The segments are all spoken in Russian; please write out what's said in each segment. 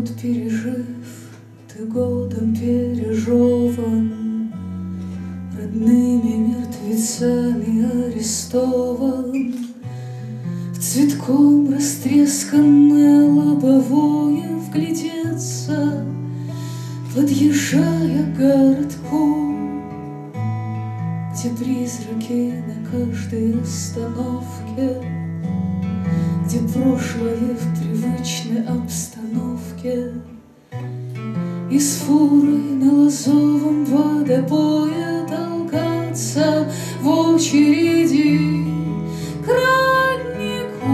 год пережив, ты годом пережеван, Родными мертвецами арестован, Цветком растресканное лобовое Вглядеться, подъезжая к городку, Где призраки на каждой остановке, Где прошлое в привычной Фурой на лазовом водопое Толкаться в очереди к роднику.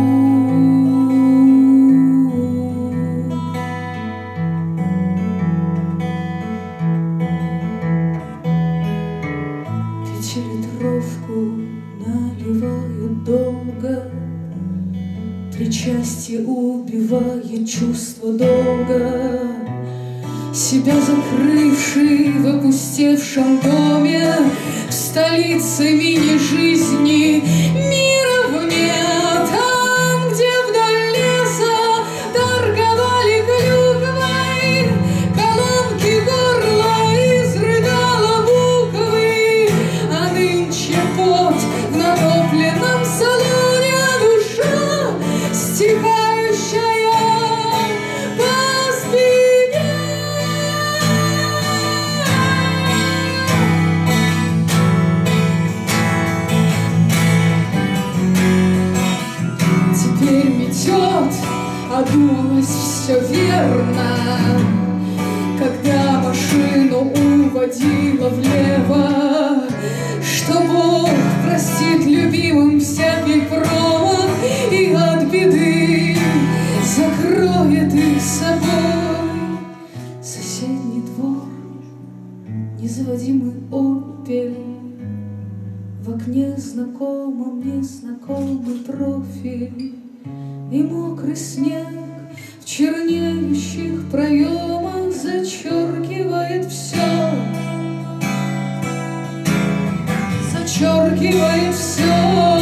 Пятилитровку наливают долго, Причастие убивает чувство долга. Себя закрывший в опустевшем доме В столице мини-жизни мира а думалось все верно. Когда машину уводила влево Что Бог простит любимым всякий промах И от беды закроет их собой. Соседний двор, незаводимый опель в окне знакомом незнакомый профиль И мокрый снег в чернеющих проемах Зачеркивает все Зачеркивает все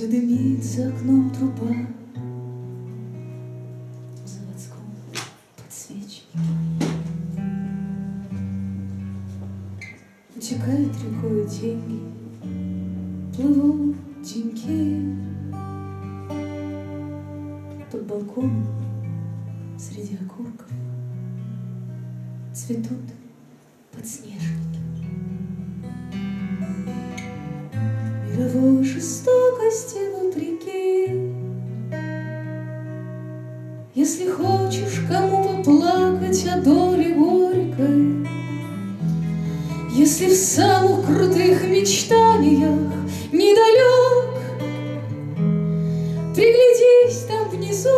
все за окном труба мечтаниях недалек Приглядись там внизу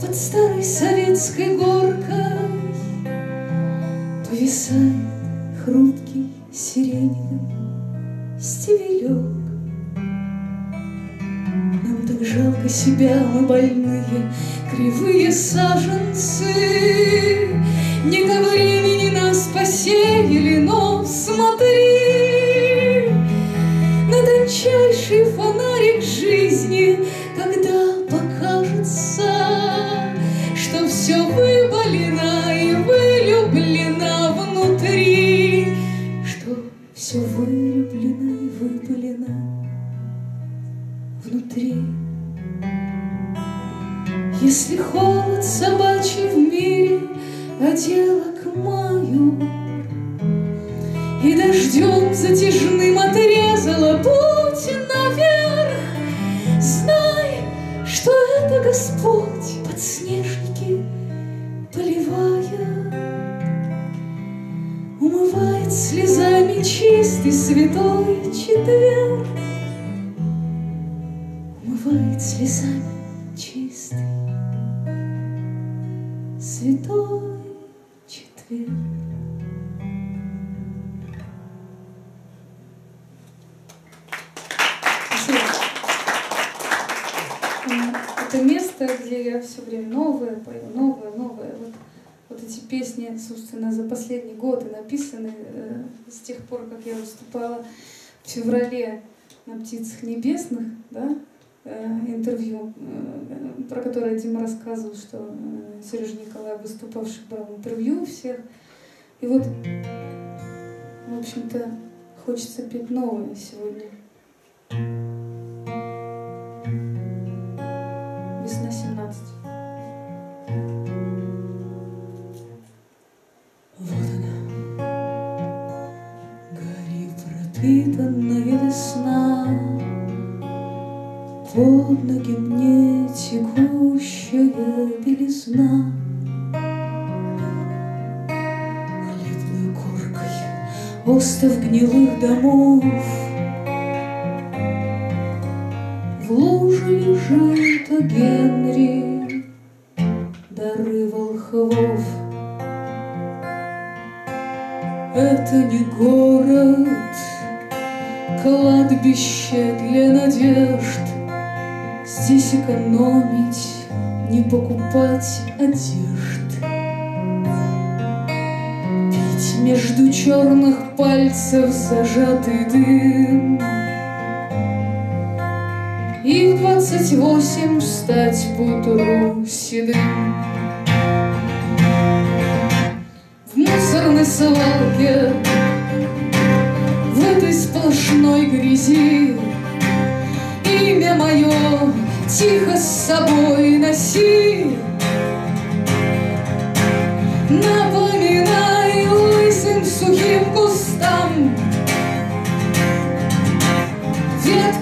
под старой советской горкой Повисает хрупкий сиреневый стебелек. Нам так жалко себя, мы больные, кривые саженцы. Не ко времени нас посеяли, но смотри святой четверг быть слезами чистый, святой четверг. Это место, где я все время новое пою, новое, новое. Вот эти песни, собственно, за последние годы написаны э, с тех пор, как я выступала в феврале на «Птицах небесных», да, э, интервью, э, про которое Дима рассказывал, что э, Сережа Николаев, выступавший, брал интервью у всех. И вот, в общем-то, хочется петь новое сегодня. Остов гнилых домов В луже лежит у Генри дары волхвов. Это не город, кладбище для надежд. Здесь экономить, не покупать одежд. Между черных пальцев зажатый дым. И в двадцать восемь стать поутру седым. В мусорной свалке, в этой сплошной грязи Имя мое тихо с собой носи.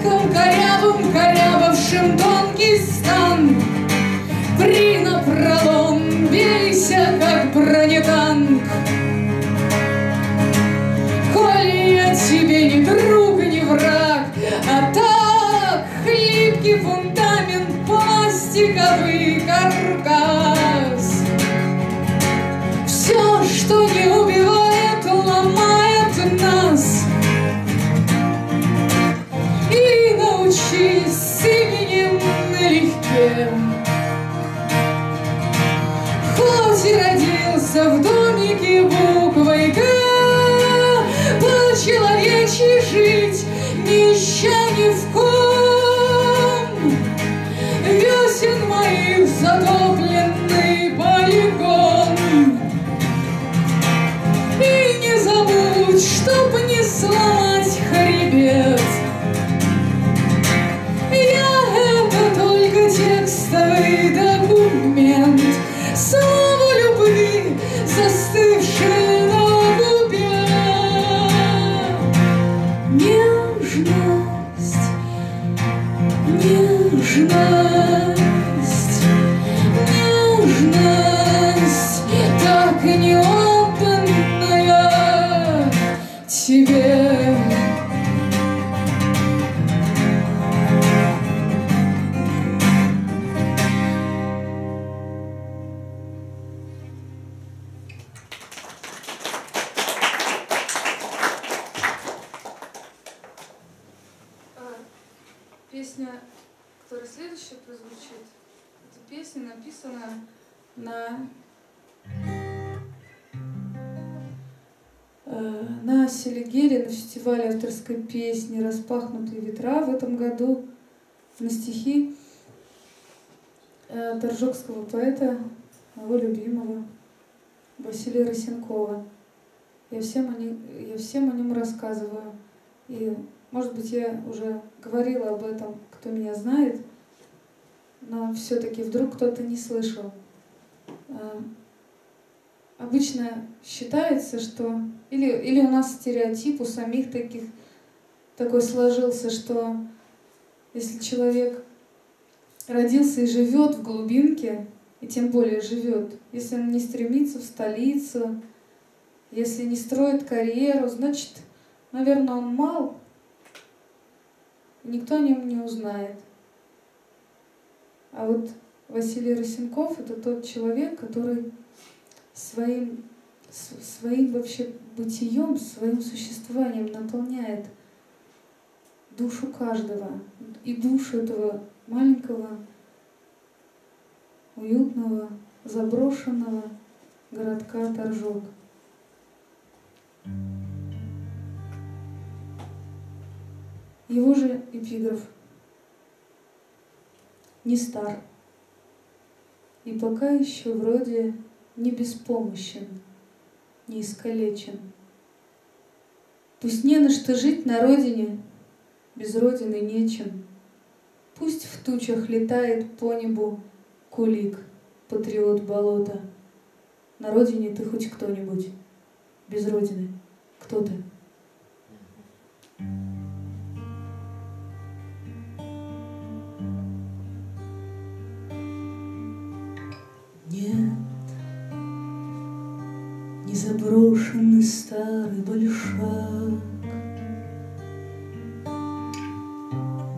Веткам корявым, корябавшим тонкий стан При напролом бейся, как бронетанк. Коли я тебе не друг, не враг, а так Хлипкий фундамент, пластиковый каркас. Все, что не родился в домике буквой Г, По-человечьи жить не ища ни в ком. Песня, которая следующая прозвучит, эта песня написана на э, на Селигере на фестивале авторской песни «Распахнутые ветра» в этом году на стихи э, торжокского поэта, моего любимого Василия Росенкова. Я всем, о нем, я всем о нем рассказываю. И, может быть, я уже говорила об этом, кто меня знает, но все-таки вдруг кто-то не слышал. А, Обычно считается, что... Или, или у нас стереотип у самих таких такой сложился, что если человек родился и живет в глубинке, и тем более живет, если он не стремится в столицу, если не строит карьеру, значит, наверное, он мал, никто о нем не узнает. А вот Василий Росенков — это тот человек, который своим, своим вообще бытием, своим существованием наполняет душу каждого и душу этого маленького, уютного, заброшенного городка Торжок. Его же эпиграф не стар и пока еще вроде не беспомощен, не искалечен. Пусть не на что жить на родине, без родины нечем. Пусть в тучах летает по небу кулик, патриот болота. На родине ты хоть кто-нибудь, без родины кто ты? Старый большак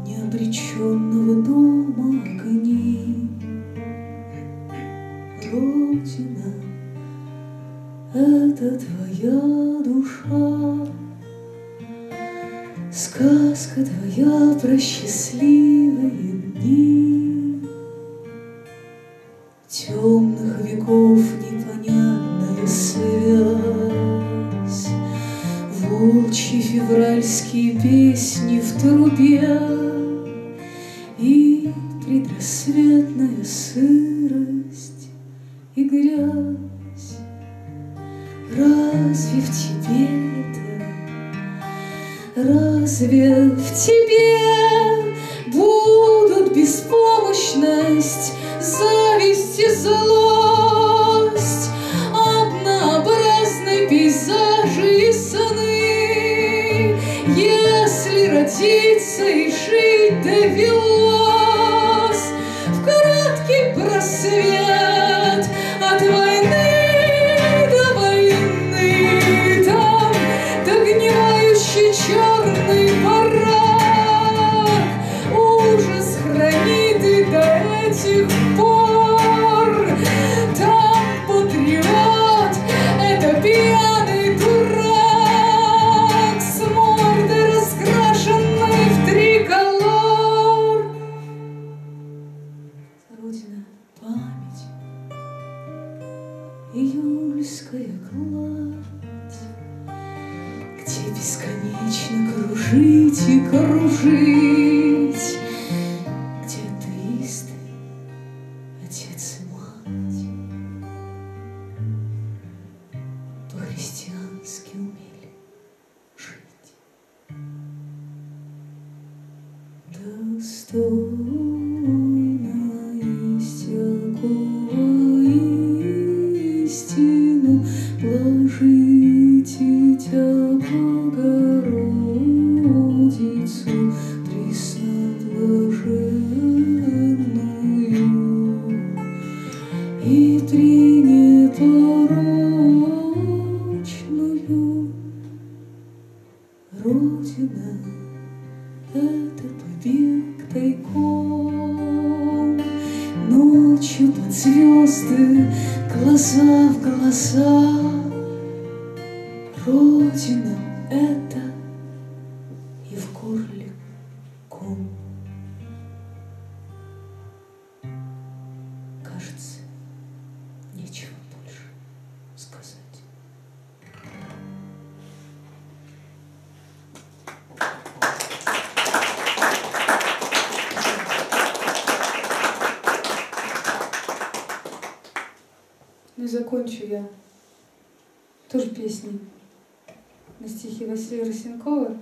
Необреченного дома огни Родина — это твоя душа. Сказка твоя про счастливые жить довелось бесконечно кружить и кружить, и пренепорочную Родина — это побег тайком, Ночью под звезды, глаза в глаза. Закончу я тоже песней на стихи Василия Росенкова.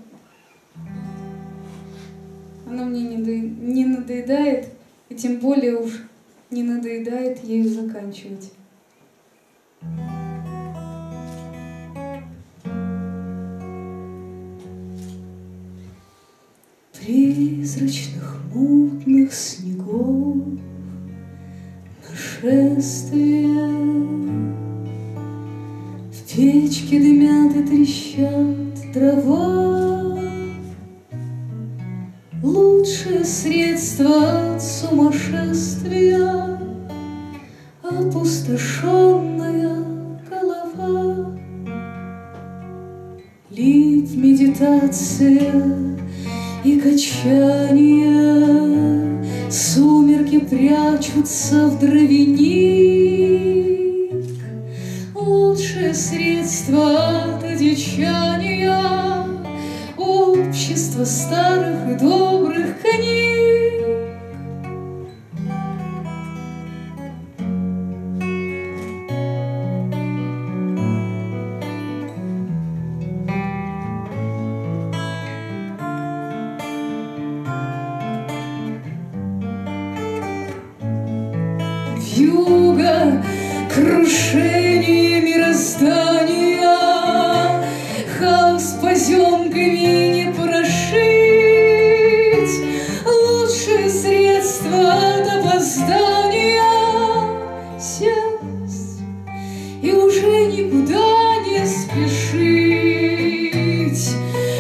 Она мне не, дое- не надоедает, и тем более уж не надоедает ею заканчивать. Призрачных мутных снегов Нашествие трещат дрова Лучшее средство от сумасшествия Опустошенная голова. Лит медитация и качания Сумерки прячутся в дровяник крушение мироздания, Хаос поземками не прошить. Лучшее средство от опоздания — сесть и уже никуда не спешить.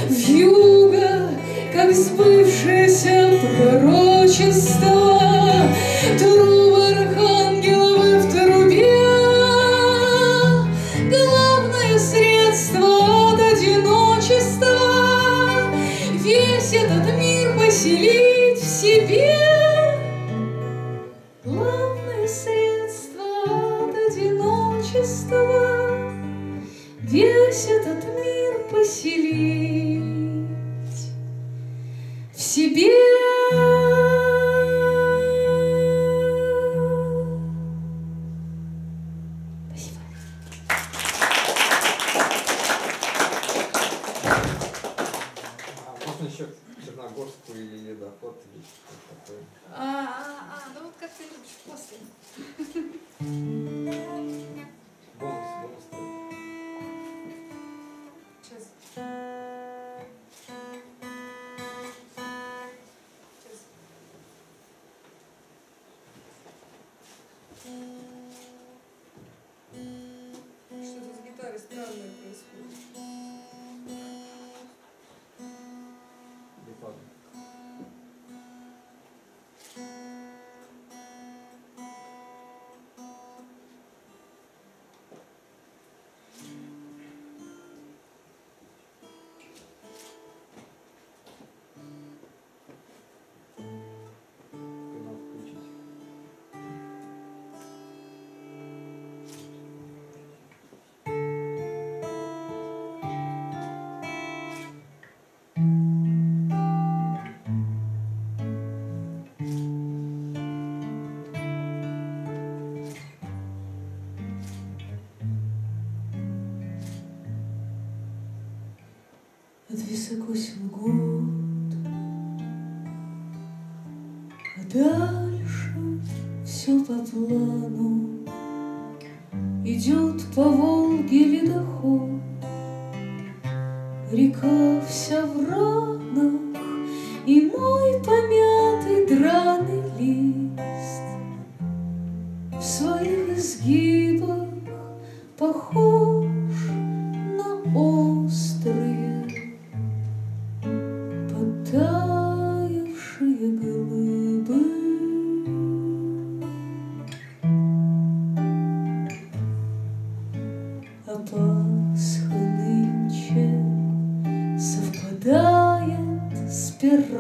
Вьюга, как сбывшееся пророчество, еще Черногорскую или Ледоход или что-то такое? А, а, а, ну вот как ты любишь после. дальше все по плану. Идет по Волге ледоход, река вся в ранах, и мой помятый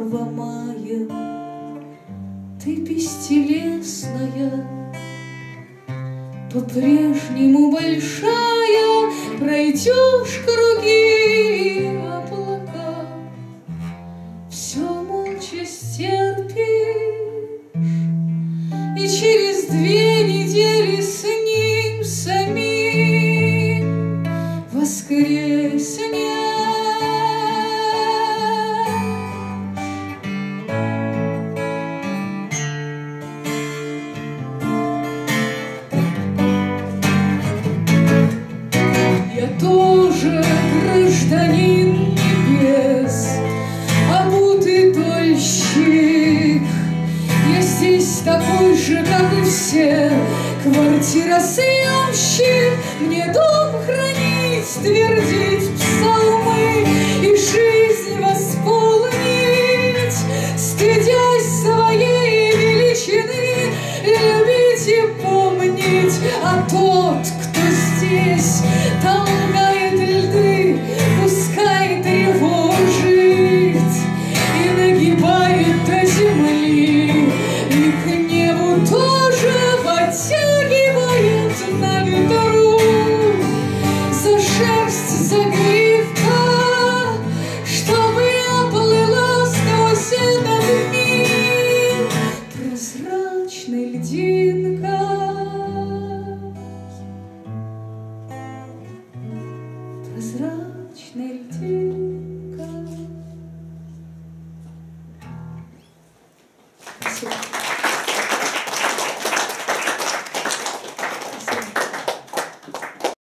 Первомаем Ты бестелесная, по-прежнему большая, Пройдешь круги